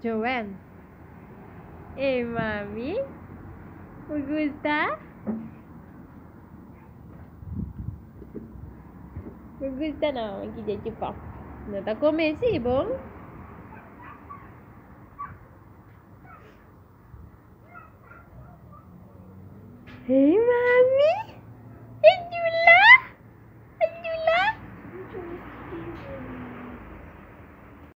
Joanne. Eh, mami. ¿Me gusta? Gusta aqui dia cepat. Nak tak komen sih, bong. Hey, mami.